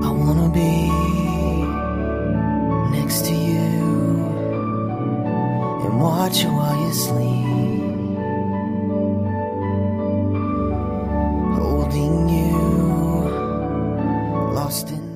I wanna be next to you and watch you while you sleep. Holding you, lost in.